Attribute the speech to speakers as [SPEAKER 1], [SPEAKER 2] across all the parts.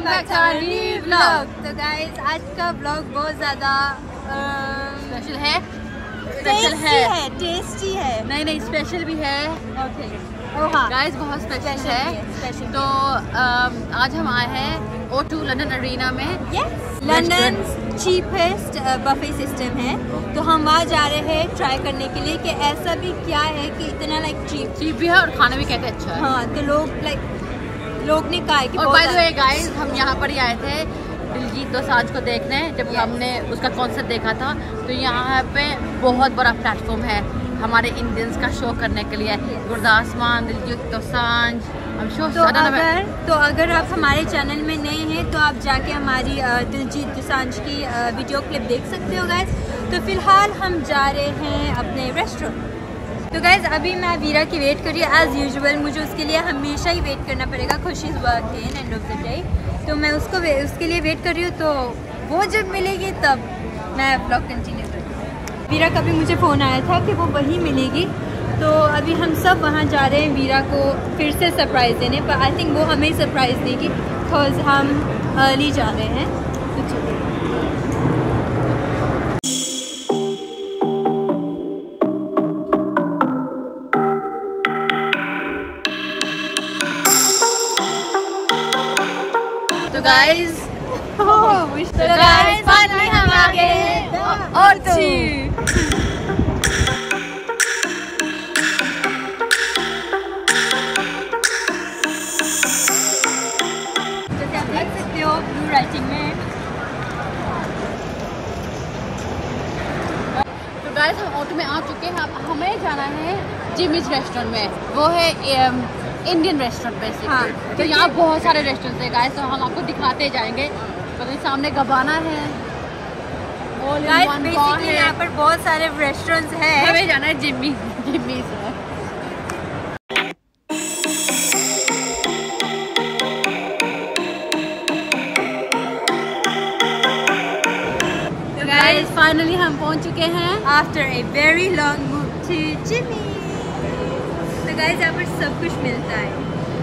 [SPEAKER 1] Welcome back to our new vlog
[SPEAKER 2] तो guys आज का ब्लॉग बहुत ज़्यादा
[SPEAKER 1] स्पेशल है?
[SPEAKER 2] स्पेशल है. टेस्टी है.
[SPEAKER 1] नहीं नहीं स्पेशल भी है.
[SPEAKER 2] ओके हाँ.
[SPEAKER 1] गाइस बहुत स्पेशल है. तो आज हम आए हैं ओ टू लंदन अरीना में.
[SPEAKER 2] लंदन चीपेस्ट बफे सिस्टम है. तो हम वहाँ जा रहे हैं ट्राई करने के लिए कि ऐसा भी क्या है कि इतना लाइक चीप
[SPEAKER 1] चीप भी है और खाना भी कहते अच्छा है।
[SPEAKER 2] हाँ तो लोग लाइक लोग ने कहा कि
[SPEAKER 1] और बाय द वे गाइस हम यहाँ पर ही आए थे दिलजीत दोसांझ को देखने जब
[SPEAKER 2] Yes.
[SPEAKER 1] हमने उसका कॉन्सर्ट देखा था। तो यहाँ पे बहुत बड़ा प्लेटफॉर्म है हमारे इंडियंस का शो करने के लिए। गुरदास मान दिलजीत दोसांझ
[SPEAKER 2] तो अगर तो अगर आप हमारे चैनल में नए हैं तो आप जाके हमारी दिलजीत दोसांझ की वीडियो क्लिप देख सकते हो गैस तो फ़िलहाल हम जा रहे हैं अपने रेस्टोरेंट तो गैस अभी मैं वीरा की वेट कर रही हूँ। एज़ यूजल मुझे उसके लिए हमेशा ही वेट करना पड़ेगा। खुशी वर्क है एंड ऑफ़ द डे तो मैं उसको उसके लिए वेट कर रही हूँ। तो वो जब मिलेगी, तब मैं ब्लॉग कंटिन्यू करूँगी वीरा का भी मुझे फ़ोन आया था कि वो वहीं मिलेगी। तो अभी हम सब वहाँ जा रहे हैं वीरा को फिर से सरप्राइज़ देने। पर आई थिंक वो हमें सरप्राइज़ देगी बिकॉज़ हम अर्ली जा रहे हैं। तो चलिए।
[SPEAKER 1] गाइस
[SPEAKER 2] तो
[SPEAKER 1] guys, finally हम आ गए और
[SPEAKER 2] तो? राइटिंग में।
[SPEAKER 1] तो गाइस हम ऑटो में आ चुके हैं। अब हमें जाना है जिमिज रेस्टोरेंट में। वो है इंडियन रेस्टोरेंट बेसिकली
[SPEAKER 2] हाँ,
[SPEAKER 1] तो यहाँ बहुत सारे रेस्टोरेंट है गाइस तो हम आपको दिखाते जाएँगे। तो सामने गबाना है।
[SPEAKER 2] बेसिकली यहाँ पर बहुत सारे रेस्टोरेंट्स हैं।
[SPEAKER 1] हमें जाना है जिम्मी जिम्मी से फाइनली हम पहुँच चुके हैं।
[SPEAKER 2] After a very long move to Jimmy guys यहाँ पर सब कुछ मिलता है।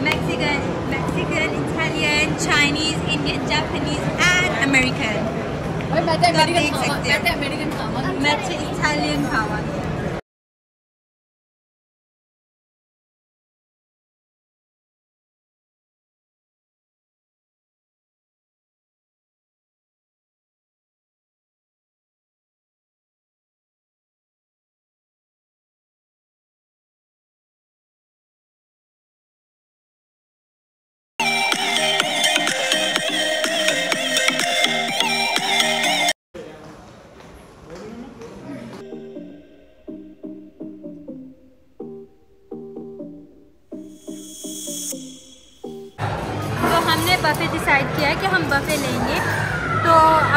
[SPEAKER 2] Mexican Mexican Italian Chinese Indian Japanese and American
[SPEAKER 1] ओए मैं तो
[SPEAKER 2] तो आप
[SPEAKER 1] अमेरिकन
[SPEAKER 2] देख
[SPEAKER 1] खावा
[SPEAKER 2] सकते
[SPEAKER 1] मैं
[SPEAKER 2] हो।
[SPEAKER 1] तो अमेरिकन खावा।
[SPEAKER 2] मैं इटालियन खावा।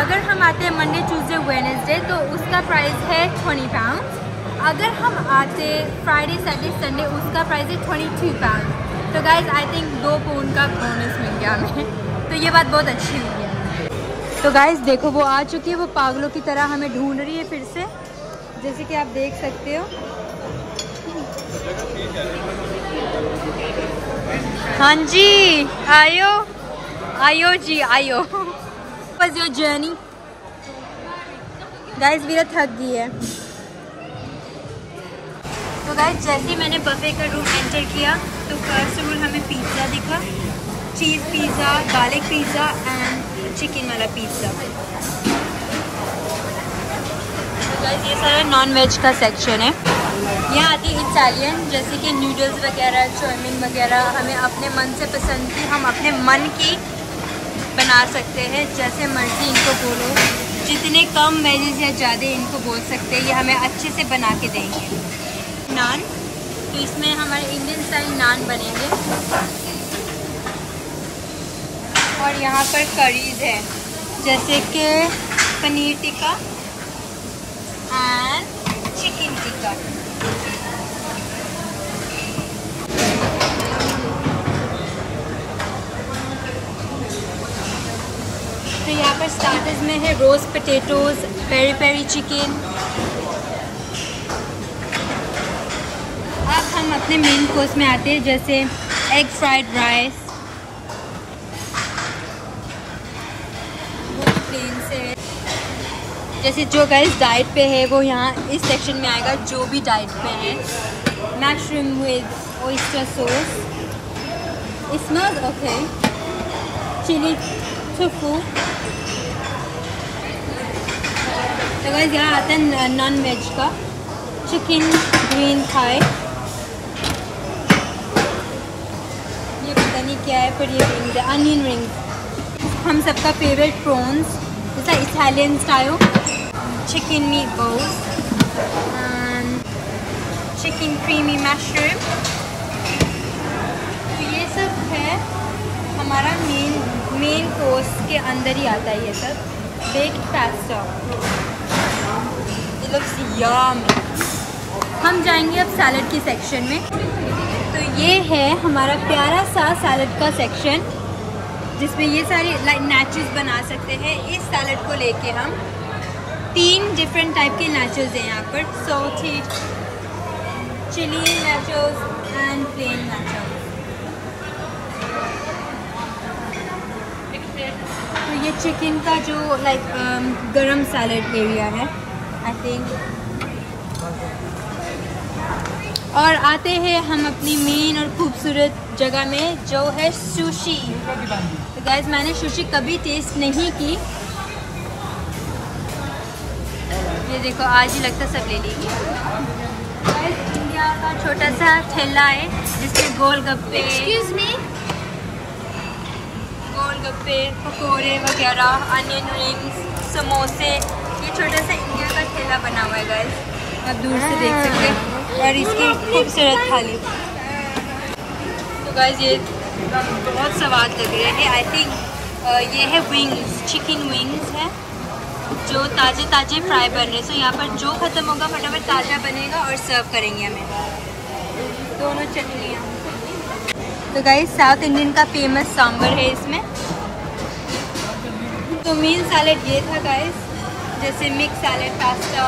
[SPEAKER 2] अगर हम आते हैं मंडे ट्यूसडे वेडनेसडे तो उसका प्राइस है ट्वेंटी पाउंड अगर हम आते फ्राइडे सैटरडे संडे उसका प्राइस है ट्वेंटी टू पाउंड तो गाइज़ आई थिंक दो पोन का बोनस मिल गया हमें. तो ये बात बहुत अच्छी हुई है. तो गाइज़ देखो, वो आ चुकी है, वो पागलों की तरह हमें ढूंढ रही है फिर से. जैसे कि आप देख सकते हो. हाँ जी, आयो. आयो जी, आयो. बस योर जर्नी गाइस मेरा थक गई है। तो गाइस जैसे ही मैंने बफे का रूम एंटर किया तो फ़र्स्ट ऑल हमें पिज़्ज़ा दिखा। Cheese pizza garlic pizza and chicken वाला पिज़्ज़ा तो गाइस ये सारा नॉन वेज का सेक्शन है। यहाँ आती है इटालियन जैसे कि नूडल्स वगैरह चाउमीन वगैरह, हमें अपने मन से पसंद की, हम अपने मन की बना सकते हैं, जैसे मर्ज़ी इनको बोलो। जितने कम वेजेस या ज़्यादा इनको बोल सकते हैं, ये हमें अच्छे से बना के देंगे। नान तो इसमें हमारे इंडियन स्टाइल नान बनेंगे। और यहाँ पर करीज है, जैसे कि पनीर टिक्का एंड चिकन टिक्का। यहाँ पर स्टार्टर्स में है roast potatoes peri peri chicken अब हम अपने मेन कोर्स में आते हैं, जैसे एग फ्राइड राइस प्लेन से जैसे जो गाइस डाइट पे है, वो यहाँ इस सेक्शन में आएगा, जो भी डाइट पे है। मशरूम विद ओइस्टर सॉस इसमें ओके चिली tofu तो गाइस यहाँ आता है नॉन वेज का. चिकन ग्रीन थाई ये पता नहीं क्या है, पर ये रिंग्स है. अनियन रिंग्स हम सबका फेवरेट प्रॉन्स जैसा Italian style chicken meatballs. And chicken creamy mushroom तो ये सब है हमारा मेन कोर्स के अंदर ही आता है ये सब. बेक्ड पास्ता looks हम जाएँगे अब सैलड की सेक्शन में. तो ये है हमारा प्यारा सा सैलड का सेक्शन जिसमें ये सारे नैचेस बना सकते हैं. इस सैलड को लेके हम तीन डिफरेंट टाइप के नैचोस हैं यहाँ पर. Salty chilli nachos and plain nachos तो ये चिकन का जो लाइक गरम सैलड एरिया है आई थिंक और आते हैं हम अपनी मेन और खूबसूरत जगह में, जो है सुशी तो गैस मैंने सुशी कभी टेस्ट नहीं की। ये देखो, आज ही लगता सब ले लेगी। इंडिया का छोटा सा ठेला है, जिसमें गोल गप्पे
[SPEAKER 1] एक्सक्यूज मी
[SPEAKER 2] गोल गप्पे पकौड़े वगैरह अनियन रिंग्स समोसे। ये छोटा सा इंडिया का ठेला बना हुआ है गाइस आप दूर से देख सकते हैं। और इसकी खूबसूरत थाली। तो गाइस ये बहुत स्वाद लग रहे हैं। आई थिंक ये है विंग्स चिकन विंग्स है जो ताज़े ताज़े फ्राई बन रहे हैं। सो यहाँ पर जो ख़त्म होगा फटाफट ताज़ा बनेगा और सर्व करेंगे हमें। दोनों चटनियाँ। तो गाइस साउथ इंडियन का फ़ेमस सांबर है इसमें। तो मेन सैलड ये था गाइस जैसे mix salad pasta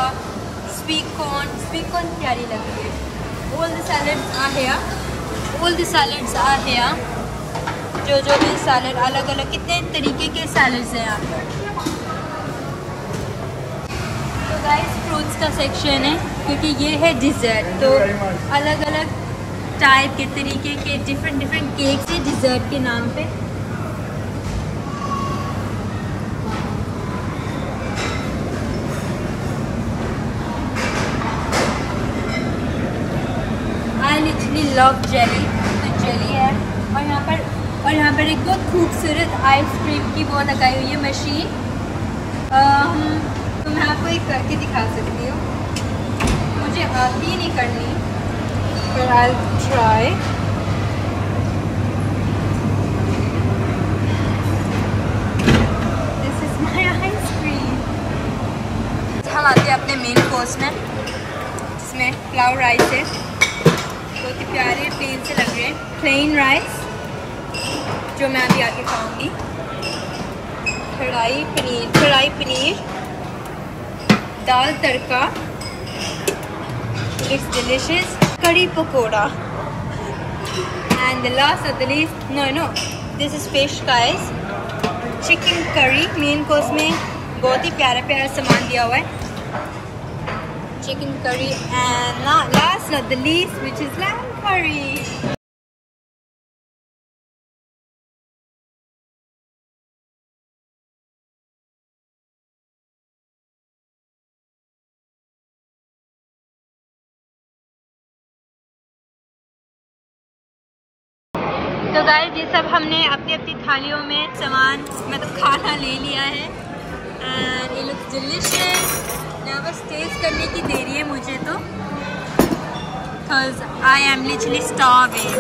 [SPEAKER 2] sweet corn sweet corn प्यारी लग रही है। All the salads are here all the salads are here जो जो भी सैलड अलग अलग कितने तरीके के सैलड्स हैं यहाँ पर। तो गाइस फ्रूट्स का सेक्शन है, क्योंकि ये है डिज़र्ट तो अलग अलग टाइप के तरीके के डिफरेंट डिफरेंट केक्स है डिज़र्ट के नाम पे। लव जेली तो जेली है। और यहाँ पर, और यहाँ पर एक बहुत खूबसूरत आइसक्रीम की वो लगाई हुई है मशीन तो मैं आपको एक करके दिखा सकती हूँ। मुझे आती नहीं करनी। पर I try this is my ice cream हम आते हैं अपने मेन कोर्स में, जिसमें फ्लावर राइस है। बहुत ही प्यारे प्लेन से लग रहे हैं। प्लेन राइस जो मैं अभी आके खाऊँगी। Kadai paneer kadai paneer, dal tadka. It's delicious kadhi pakora and the last of the least no no this is fish guys chicken curry main course में बहुत ही प्यारा प्यारा सामान दिया हुआ है chicken curry and not last not the least which is lamb curry तो गाय ये सब हमने अपनी अपनी थालियों में सामान मतलब खाना ले लिया है। ये लुक डिलिशियस ना बस टेस्ट करने की देरी है मुझे तो। Because I am literally starving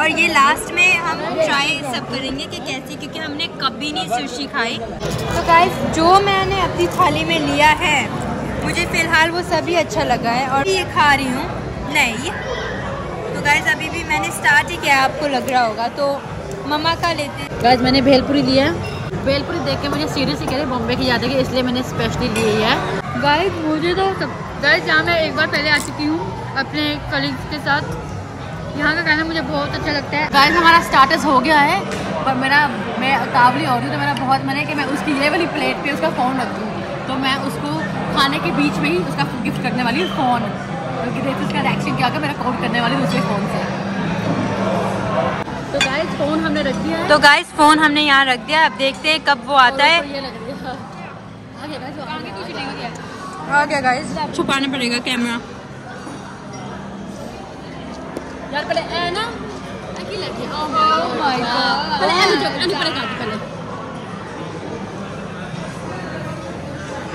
[SPEAKER 2] और ये लास्ट में हम ट्राई सब करेंगे कि कैसी, क्योंकि हमने कभी नहीं सुशी खाई। तो गाइस जो मैंने अपनी थाली में लिया है, मुझे फ़िलहाल वो सभी अच्छा लगा है। और ये खा रही हूँ। नहीं गाइस, अभी भी मैंने स्टार्ट ही किया आपको लग रहा होगा तो मम्मा का लेते
[SPEAKER 1] गाइस, मैंने भेलपुरी लिया भेलपुरी देख के मुझे सीरियसली कह रही बॉम्बे की याद है इसलिए मैंने स्पेशली ली है।
[SPEAKER 2] गाइस, मुझे तो
[SPEAKER 1] गाइस यहाँ मैं एक बार पहले आ चुकी हूँ, अपने कलीग्स के साथ, यहाँ का खाना मुझे बहुत अच्छा लगता है। गाइस, हमारा स्टार्टर्स हो गया है, पर मेरा मैं हो रही हूँ तो मेरा बहुत मन है कि मैं उसकी ये वाली प्लेट पे उसका फ़ोन रख दूँ। तो मैं उसको खाने के बीच में ही उसका गिफ्ट करने वाली फ़ोन क्योंकि देखते उसका रिएक्शन क्या होगा मेरा कोड करने वाली दूसरे फ़ोन से। तो गाइस फ़ोन हमने रख दिया है।
[SPEAKER 2] तो गाइस फ़ोन हमने यहाँ रख दिया अब देखते हैं कब वो आता है।
[SPEAKER 1] रही है। आगे guys, वो आगे। कुछ नहीं हो गया।
[SPEAKER 2] आ गया गाइस छुपाना पड़ेगा कैमरा
[SPEAKER 1] यार पहले ए ना। लगी ओह माय गॉड पहले ए जो पहले पहले काट पहले।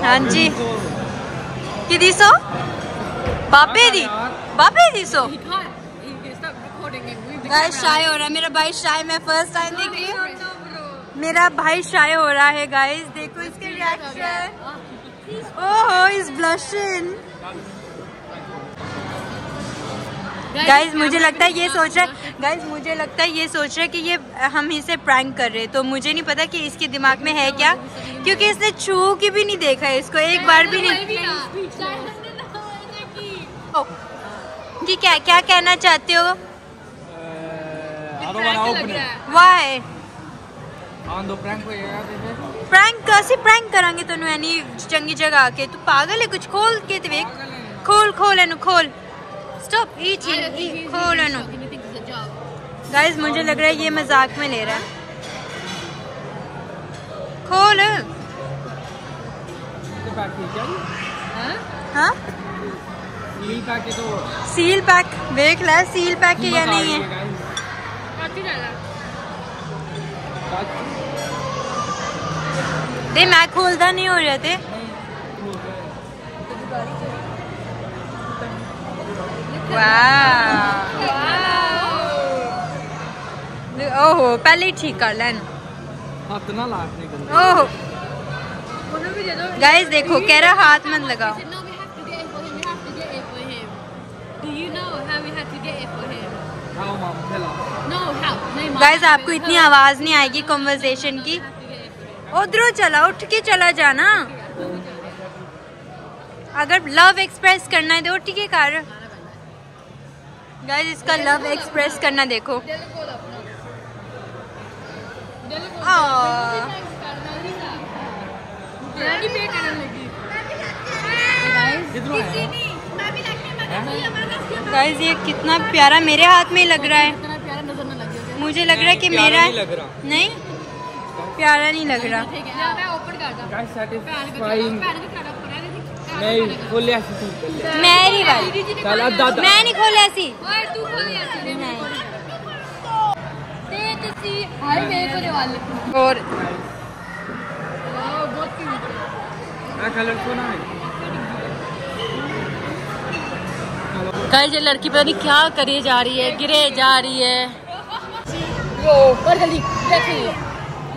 [SPEAKER 2] हाँ जी। कि दिसो
[SPEAKER 1] सब रिकॉर्डिंग है
[SPEAKER 2] गाइस शाय हो रहा है मेरा भाई शाय मैं फ़र्स्ट टाइम देख रही हूँ। मेरा भाई शाय हो रहा है गाइस देखो इसके रिएक्शन ओहो इज़ ब्लशिंग गाइस मुझे लगता है ये सोच रहा है गाइस मुझे लगता है ये सोच रहा है कि ये हम इसे प्रैंक कर रहे हैं। तो मुझे नहीं पता कि इसके दिमाग में है क्या क्योंकि इसने छू की भी नहीं देखा है इसको एक बार भी नहीं जी क्या क्या कहना चाहते हो? प्रैंक कैसे प्रैंक चंगी जगह आके। तू पागल है? कुछ खोल के खोल खोल खोल। स्टॉप चीज़। खोल गाइस मुझे लग रहा है ये मज़ाक में ले रहा है। खोल। हाँ?
[SPEAKER 3] हाँ? सील पैक तो
[SPEAKER 2] सील पैक देख ले सील पैक के या नहीं है? दे मैं खोलता नहीं हो रहा थे ओहो पहले ठीक कर लेन।
[SPEAKER 3] हाथ ना लाटने
[SPEAKER 2] ओहो। गाइस देखो कह रहा हाथ मत लगाओ।
[SPEAKER 1] गाइज़
[SPEAKER 2] आपको इतनी आवाज़ नहीं आएगी कॉन्वर्जेशन की। उधरों चला उठ के चला जाना। अगर लव एक्सप्रेस करना है तो उठ के कर। गाइज़ इसका लव एक्सप्रेस करना देखो। गाइज़ ये कितना प्यारा मेरे हाथ में लग रहा है। मुझे लग रहा है कि मेरा
[SPEAKER 3] नहीं लग रहा।
[SPEAKER 2] नहीं? प्यारा नहीं लग रहा।
[SPEAKER 1] मैं
[SPEAKER 3] खोले ऐसी
[SPEAKER 2] मेरी मैं नहीं
[SPEAKER 1] खोले ऐसी।
[SPEAKER 2] और
[SPEAKER 1] कल ये लड़की पता नहीं क्या करे जा रही है गिरे जा रही है। वो और जल्दी देखिए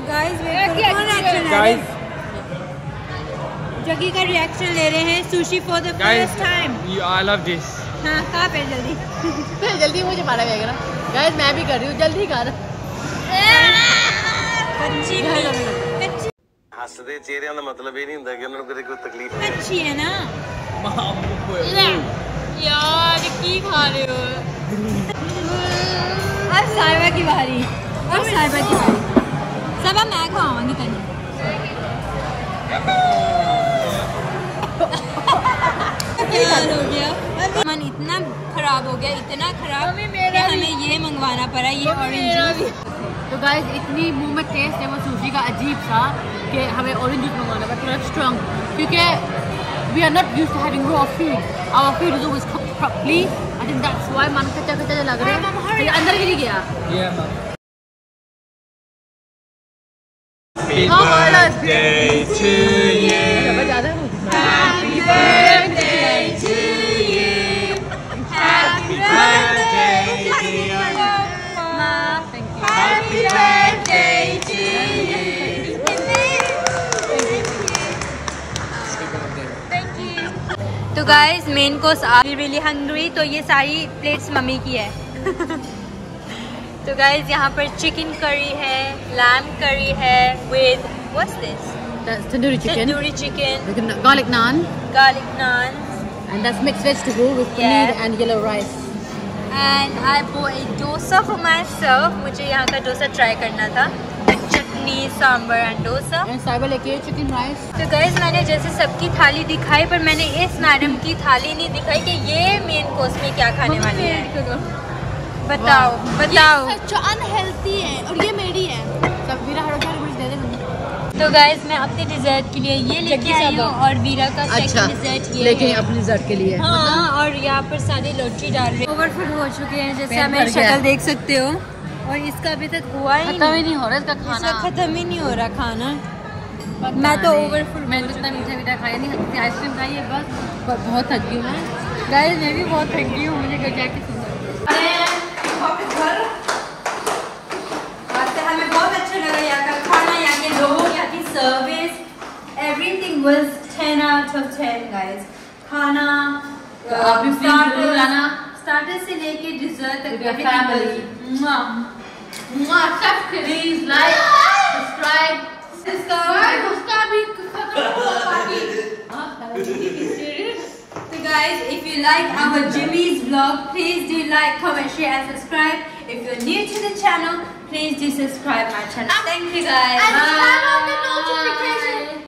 [SPEAKER 2] गाइस रिएक्शन
[SPEAKER 3] गाइस
[SPEAKER 2] जगी का रिएक्शन ले रहे हैं sushi for the
[SPEAKER 3] guys
[SPEAKER 2] first time
[SPEAKER 3] you I love this
[SPEAKER 2] हाँ कहाँ पे जल्दी
[SPEAKER 1] फिर जल्दी मुझे मारा जाएगा ना गाइस मैं भी कर रही हूँ जल्दी कर
[SPEAKER 2] कच्ची कच्ची
[SPEAKER 4] ਹੱਸਦੇ ਚਿਹਰਿਆਂ ਦਾ ਮਤਲਬ ਇਹ ਨਹੀਂ ਹੁੰਦਾ ਕਿ ਉਹਨਾਂ ਨੂੰ ਕਦੇ ਕੋਈ ਤਕਲੀਫ
[SPEAKER 2] अच्छी है ना
[SPEAKER 3] ਮਾਮ
[SPEAKER 1] यार की खा रहे हो
[SPEAKER 2] अब साहिबा की बारी। अब साहिबा की बारी। सब मैं खवाऊँगी तनी क्या हो गया। मन इतना खराब हो गया इतना खराब कि हमें ये मंगवाना पड़ा ये ऑरेंज
[SPEAKER 1] तो गाइस इतनी मुँह में टेस्ट है वो सूजी का अजीब सा कि हमें ऑरेंज जूस मंगवाना पड़ा थोड़ा स्ट्रॉन्ग क्योंकि we are not used to having raw food. Our food is always cooked properly. I think that's why मन कच्चा कच्चा लग रहा है। ये अंदर गिर गया। है
[SPEAKER 2] to you. तो guys main course are really hungry तो ये सारी प्लेट्स मम्मी की है। तो गाइस यहाँ पर चिकन करी है लैम करी है with what's this
[SPEAKER 1] That's tandoori chicken.
[SPEAKER 2] Tandoori chicken
[SPEAKER 1] With the garlic naan.
[SPEAKER 2] garlic naan.
[SPEAKER 1] And that's mixed vegetable with
[SPEAKER 2] Yeah.
[SPEAKER 1] paneer and yellow rice.
[SPEAKER 2] And I वो एक dosa for my सर्व मुझे यहाँ का dosa try करना था. Chutney sambar and dosa
[SPEAKER 1] and साइबर लेके chicken rice
[SPEAKER 2] तो गैस मैंने जैसे सबकी थाली दिखाई पर मैंने इस मैडम की थाली नहीं दिखाई कि ये मेन कोर्स में क्या खाने वाली है। बताओ बताओ।
[SPEAKER 1] अनहेल्थी है और ये मेरी है। सब मेरा हर बार मुझे दे दे
[SPEAKER 2] तो गाइस मैं अपने डिजर्ट के लिए ये लेके आई हूँ और वीरा का सेकंड डिजर्ट ये
[SPEAKER 1] लेकिन। अपने रिज़ल्ट के लिए।
[SPEAKER 2] हाँ और यहाँ पर सारे लॉटरी डाल रहे हैं। ओवरफुल हो चुके हैं जैसे आप मेरी शक्ल देख सकते हो। और इसका अभी तक हुआ ही
[SPEAKER 1] खत्म ही
[SPEAKER 2] नहीं।
[SPEAKER 1] नहीं हो रहा इसका
[SPEAKER 2] इसका
[SPEAKER 1] खाना।
[SPEAKER 2] खत्म ही नहीं हो रहा खाना। मैं तो
[SPEAKER 1] नहीं।
[SPEAKER 2] overfull
[SPEAKER 1] मैं तो इतना मीठा मीठा खाया नहीं सकती आइसक्रीम खाई है बस। बहुत थक गई हूँ मैं। गाइस मैं भी बहुत थक गई हूँ मुझे घर जाके सुंदर
[SPEAKER 2] हमें बहुत अच्छा लगा यहाँ का खाना यहाँ के लोगों यहाँ की service everything was 10 out of 10 guys खाना
[SPEAKER 1] तो आप भी please ज़रूर आना।
[SPEAKER 2] स्टार्टर से लेके डिजर्ट तक मुआ।
[SPEAKER 1] Please like subscribe
[SPEAKER 2] Subscribe.
[SPEAKER 1] उसका भी
[SPEAKER 2] So guys, if you like our Jimmy's vlog, please do like, comment, share and subscribe. If you're new to the channel, please do subscribe my channel. Thank you guys.
[SPEAKER 1] And turn on the notification